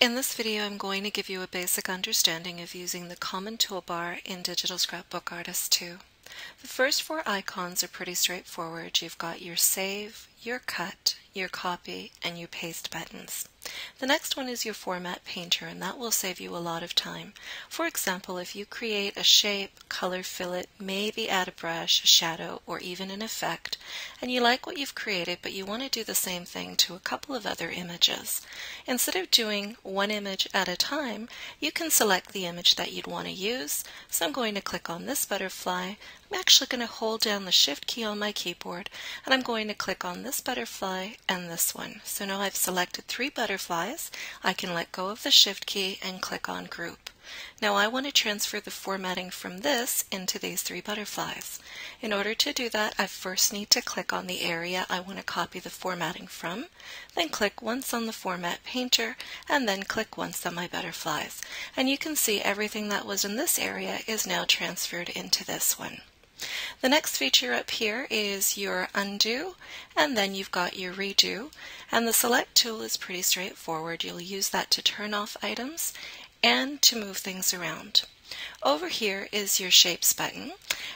In this video I'm going to give you a basic understanding of using the common toolbar in Digital Scrapbook Artist 2. The first four icons are pretty straightforward. You've got your save, your cut, your copy, and your paste buttons. The next one is your Format Painter, and that will save you a lot of time. For example, if you create a shape, color fill it, maybe add a brush, a shadow, or even an effect, and you like what you've created, but you want to do the same thing to a couple of other images. Instead of doing one image at a time, you can select the image that you'd want to use. So I'm going to click on this butterfly. I'm actually going to hold down the Shift key on my keyboard, and I'm going to click on this butterfly and this one. So now I've selected three butterflies. I can let go of the Shift key and click on Group. Now I want to transfer the formatting from this into these three butterflies. In order to do that, I first need to click on the area I want to copy the formatting from, then click once on the Format Painter, and then click once on my butterflies. And you can see everything that was in this area is now transferred into this one. The next feature up here is your undo and then you've got your redo and the select tool is pretty straightforward. You'll use that to turn off items and to move things around. Over here is your shapes button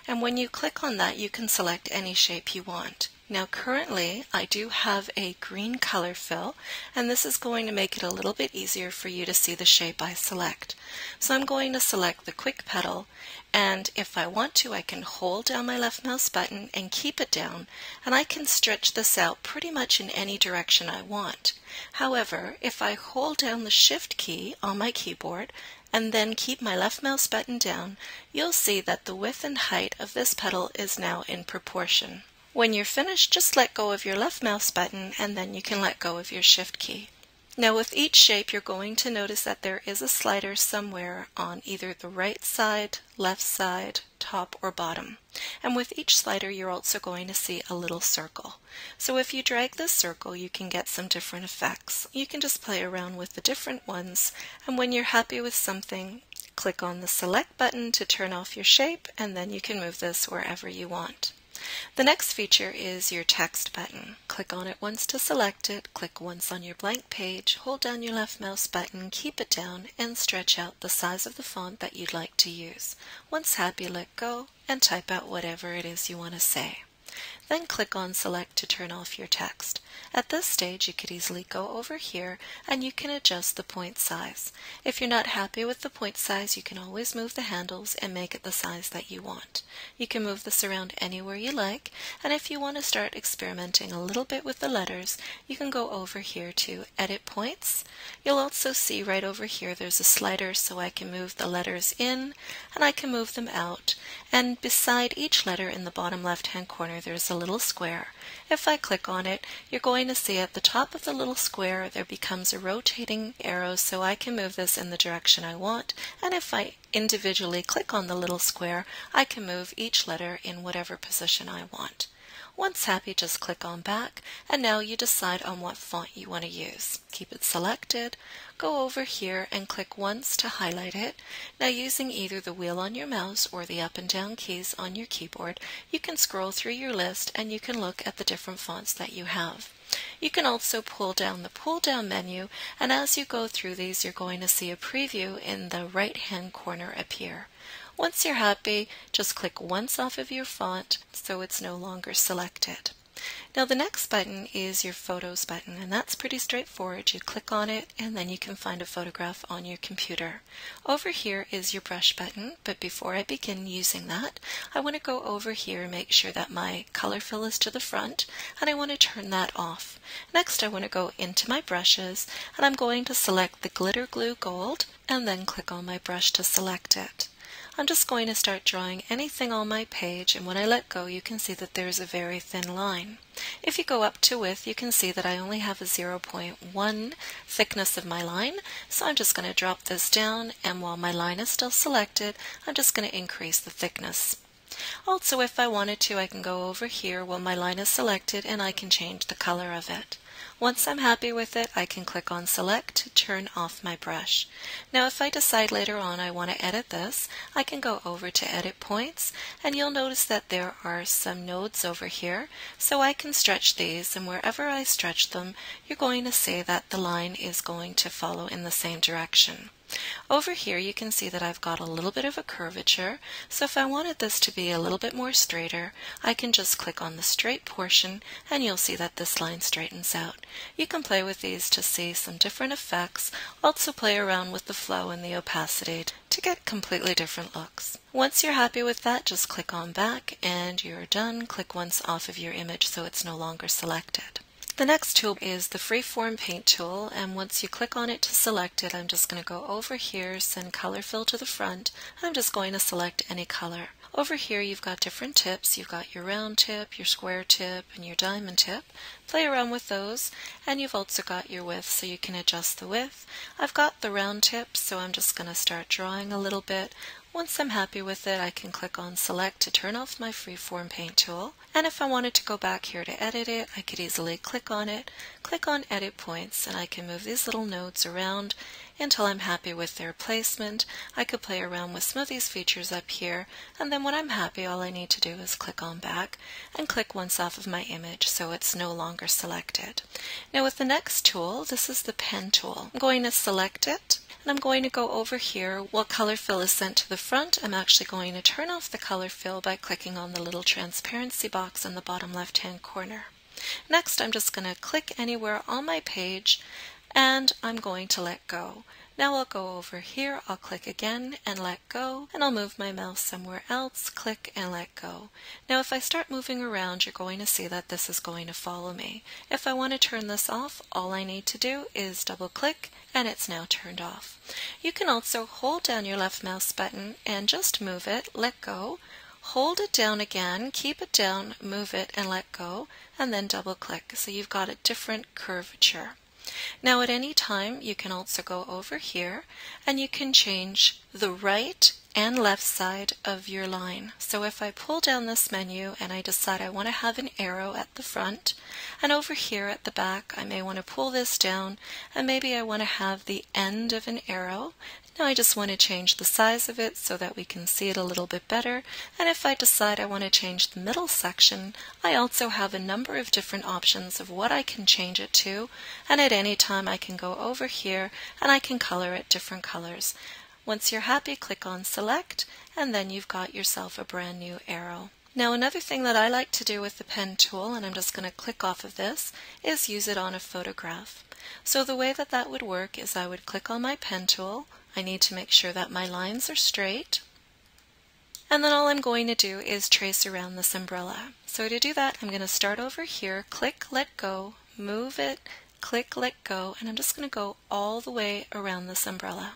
and when you click on that you can select any shape you want. Now currently I do have a green color fill and this is going to make it a little bit easier for you to see the shape I select. So I'm going to select the quick petal and if I want to I can hold down my left mouse button and keep it down and I can stretch this out pretty much in any direction I want. However, if I hold down the shift key on my keyboard and then keep my left mouse button down, you'll see that the width and height of this petal is now in proportion. When you're finished, just let go of your left mouse button and then you can let go of your shift key. Now with each shape, you're going to notice that there is a slider somewhere on either the right side, left side, top, or bottom. And with each slider, you're also going to see a little circle. So if you drag this circle, you can get some different effects. You can just play around with the different ones, and when you're happy with something, click on the select button to turn off your shape, and then you can move this wherever you want. The next feature is your text button. Click on it once to select it, click once on your blank page, hold down your left mouse button, keep it down, and stretch out the size of the font that you'd like to use. Once happy, let go, and type out whatever it is you want to say. Then click on Select to turn off your text. At this stage, you could easily go over here and you can adjust the point size. If you're not happy with the point size, you can always move the handles and make it the size that you want. You can move this around anywhere you like, and if you want to start experimenting a little bit with the letters, you can go over here to Edit Points. You'll also see right over here there's a slider so I can move the letters in and I can move them out. And beside each letter in the bottom left hand corner there's a little square. If I click on it, you're going to see at the top of the little square there becomes a rotating arrow so I can move this in the direction I want. And if I individually click on the little square, I can move each letter in whatever position I want. Once happy, just click on back, and now you decide on what font you want to use. Keep it selected, go over here and click once to highlight it. Now using either the wheel on your mouse or the up and down keys on your keyboard, you can scroll through your list and you can look at the different fonts that you have. You can also pull down the pull down menu and as you go through these you're going to see a preview in the right hand corner appear. Once you're happy, just click once off of your font so it's no longer selected. Now the next button is your Photos button and that's pretty straightforward. You click on it and then you can find a photograph on your computer. Over here is your Brush button but before I begin using that I want to go over here and make sure that my color fill is to the front and I want to turn that off. Next I want to go into my brushes and I'm going to select the Glitter Glue Gold and then click on my brush to select it. I'm just going to start drawing anything on my page and when I let go you can see that there's a very thin line. If you go up to width you can see that I only have a 0.1 thickness of my line so I'm just going to drop this down and while my line is still selected I'm just going to increase the thickness. Also if I wanted to I can go over here while my line is selected and I can change the color of it. Once I'm happy with it, I can click on select to turn off my brush. Now if I decide later on I want to edit this, I can go over to edit points and you'll notice that there are some nodes over here. So I can stretch these and wherever I stretch them, you're going to see that the line is going to follow in the same direction. Over here you can see that I've got a little bit of a curvature, so if I wanted this to be a little bit more straighter, I can just click on the straight portion and you'll see that this line straightens out. You can play with these to see some different effects, also play around with the flow and the opacity to get completely different looks. Once you're happy with that, just click on back and you're done. Click once off of your image so it's no longer selected. The next tool is the Freeform Paint tool and once you click on it to select it I'm just going to go over here, send color fill to the front. I'm just going to select any color. Over here you've got different tips. You've got your round tip, your square tip, and your diamond tip. Play around with those and you've also got your width so you can adjust the width. I've got the round tip so I'm just going to start drawing a little bit. Once I'm happy with it, I can click on select to turn off my freeform paint tool. And if I wanted to go back here to edit it, I could easily click on it, click on edit points, and I can move these little nodes around until I'm happy with their placement. I could play around with some of these features up here, and then when I'm happy, all I need to do is click on back and click once off of my image so it's no longer selected. Now with the next tool, this is the pen tool. I'm going to select it and I'm going to go over here. While color fill is sent to the front, I'm actually going to turn off the color fill by clicking on the little transparency box in the bottom left hand corner. Next, I'm just going to click anywhere on my page and I'm going to let go. Now I'll go over here, I'll click again and let go, and I'll move my mouse somewhere else, click and let go. Now if I start moving around, you're going to see that this is going to follow me. If I want to turn this off, all I need to do is double click and it's now turned off. You can also hold down your left mouse button and just move it, let go, hold it down again, keep it down, move it and let go, and then double click. So you've got a different curvature. Now at any time you can also go over here and you can change the right and left side of your line. So if I pull down this menu and I decide I want to have an arrow at the front and over here at the back I may want to pull this down and maybe I want to have the end of an arrow now I just want to change the size of it so that we can see it a little bit better. And if I decide I want to change the middle section, I also have a number of different options of what I can change it to. And at any time I can go over here and I can color it different colors. Once you're happy, click on select and then you've got yourself a brand new arrow. Now another thing that I like to do with the pen tool, and I'm just going to click off of this, is use it on a photograph. So the way that that would work is I would click on my pen tool, I need to make sure that my lines are straight. And then all I'm going to do is trace around this umbrella. So to do that, I'm going to start over here, click, let go, move it, click, let go, and I'm just going to go all the way around this umbrella.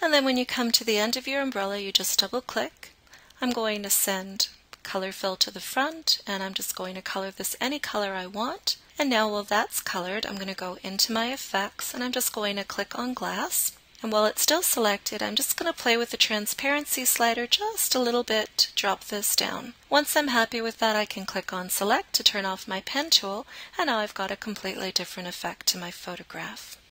And then when you come to the end of your umbrella, you just double click. I'm going to send color fill to the front, and I'm just going to color this any color I want. And now while that's colored, I'm going to go into my effects, and I'm just going to click on glass. And while it's still selected, I'm just going to play with the transparency slider just a little bit drop this down. Once I'm happy with that, I can click on select to turn off my pen tool, and now I've got a completely different effect to my photograph.